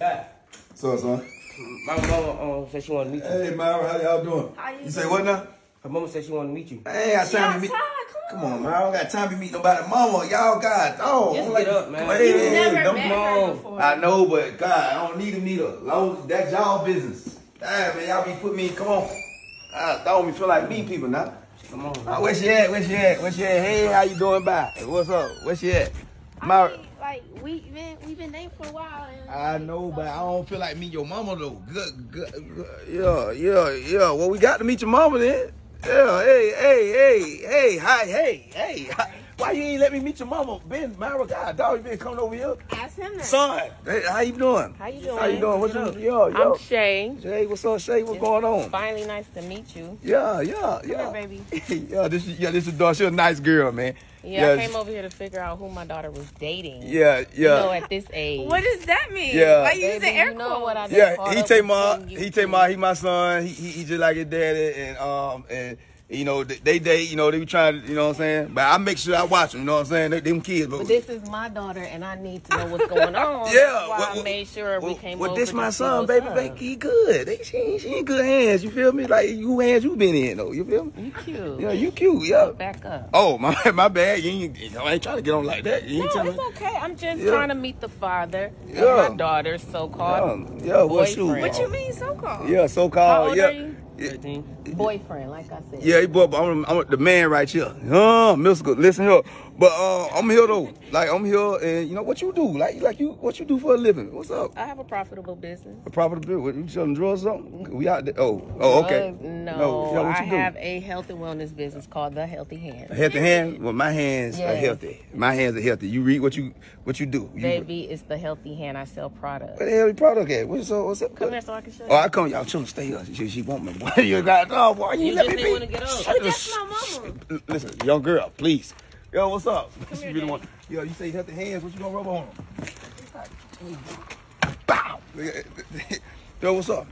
Yeah. So, son. My mama um, said she wanted to meet you. Hey, Myra, how y'all doing? How you You say what now? Her mama said she wanted to meet you. Hey, I ain't got time to meet. outside, come Come on, man. I don't got time to meet nobody. Mama, y'all got oh, Just I'm get up, man. Hey, You hey, never don't- met on. her before. I know, but God, I don't need to meet her. Long that's y'all business. Damn, man, y'all be putting me. Come on. I don't me feel like meet people now. Come on. Uh, where she at? Where she at? Where she at? Hey, how you doing? Bye. What's up? Where she at? I Myra. mean, like we been we been dating for a while. And, I know, but I don't feel like meet your mama though. Good, good, good. Yeah, yeah, yeah. Well, we got to meet your mama then. Yeah, hey, hey, hey, hey, hi, hey, hey. Why you ain't let me meet your mama? Ben, Myra, God, dog, you been coming over here. ask him that. Son, hey, how you doing? How you doing? How you doing? What's up? yo, yo. I'm Shay. Hey, what's up, Shay? What's going on? Finally, nice to meet you. Yeah, yeah, yeah. here, baby. yeah, this is yeah, this is daughter. She's a nice girl, man. Yeah, I came over here to figure out who my daughter was dating. Yeah, yeah. You know, at this age. What does that mean? Yeah. Why you Baby, using air you know what I quotes? Yeah, he take with my he take too. my he my son. He, he he just like his daddy, and um and you know they, they date. You know they be trying to you know what I'm saying. But I make sure I watch them. You know what I'm saying. They, them kids, but, But this is my daughter, and I need to know what's going on. Yeah, That's why what- I what- made sure we came well, over. this my son, baby. baby he good. They, she, she in good hands. You feel me? Like who hands you been in though? You feel me? You cute. Yeah, you cute. Yeah. Back up. Oh my my bad. You ain't, you know, I ain't trying to get on like that. You ain't No, telling it's okay. I'm just Yeah. trying to meet the father Yeah. of my daughter's so-called Yeah, yeah, what shoe? boyfriend. What you mean so called? Yeah, so How called. old Yeah. Are you? Yeah. 13. Boyfriend, like I said. Yeah, he bought, I'm, I'm the man right here. Uh, musical. Listen here. But uh, I'm here though. Like I'm here, and you know what you do? Like like you what you do for a living? What's up? I have a profitable business. A profitable. What you selling drugs or something? We out there. Oh, oh, okay. Drugs? No, No, yeah, what I do? have a health and wellness business called The Healthy Hand. A healthy hand. Well, my hands are healthy. My hands are healthy. You read what you what you do. You, Baby, it's The Healthy Hand. I sell products. What the hell product at? What's up? What's up? Come here so I can show you. Oh, I come. Y'all children stay here. She, she want me. Boy, you got oh boy. You, You let me be. wanna get up. Shut That's my mama. Listen, young girl, please. Yo, what's up? Come She here, really Daddy. want- Yo, you say you have the hands. What you gonna rub on them? Bow. Yo, what's up?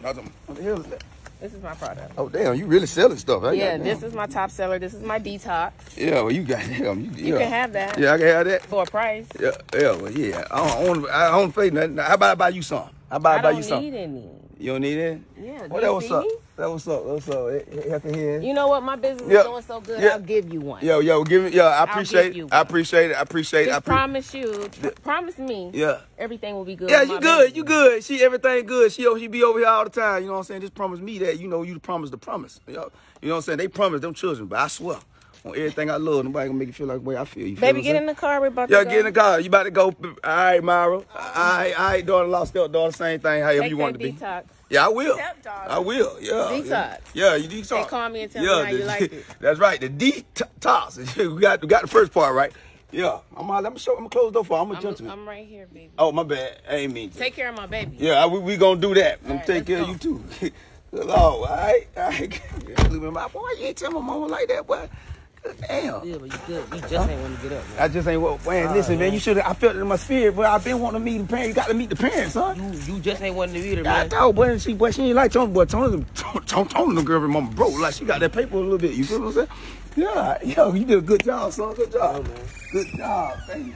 What the hell is that? This is my product. Oh damn, you really selling stuff, right? Yeah, Goddamn. this is my top seller. This is my detox Yeah, well, you got damn. You, You yeah. can have that. Yeah, I can have that. for a price. Yeah, yeah, well, yeah. I don't, I don't, I don't fake nothing. How about I buy you some? How about I, I buy don't you some? need any. You don't need it? Yeah, Well, do that what's up. me? That what's up. What's up? Happy hand. You know what? My business Yeah. is doing so good. Yeah. I'll give you one. Yo, yo, give me. Yo, I appreciate. give you it. I appreciate it. I appreciate it. I pre- promise you. tr- promise me. Yeah. Everything will be good. Yeah, you good. business. You good. She everything good. She oh, she be over here all the time. You know what I'm saying? Just promise me that. You know you promise the promise. You know, you know what I'm saying? They promise them children, but I swear on everything I love, nobody gonna make you feel like the way I feel. You feel Baby, get I'm in the car. We're about Yeah, to go. get in the car. You about to go? All right, Myra. All right, all right, daughter, lost stepdaughter, same thing. However Take you want to be. Yeah, I will. I will. Yeah. Detox. Yeah, you detox. And call me and tell me how you like it. That's right. The detox. we got we got the first part right. Yeah. I'm out. Let me show. I'm gonna close the door for. I'm a I'm, gentleman. I'm right here, baby. oh, my bad. I ain't mean to. Take care of my baby. Yeah, I- we, we gonna do that. I'm right, take care of you too. Lord, all right, all right. My boy, you ain't tell my mama like that, boy. Damn. Yeah, but you good. You just ain't want to get up. Man. I just ain't what man. Listen, man, you should. I felt it in my spirit, but I've been wanting to meet the parents. You got to meet the parents, huh? You, you just ain't want to meet her, I man. know, boy. She, boy, she ain't like Tony, boy. Tony, Tony, Tony, the girl, mama, bro. Like she got that paper a little bit. You feel what I'm saying? Yeah, yo, you did a good job, son. Good job. Good job. Thank you.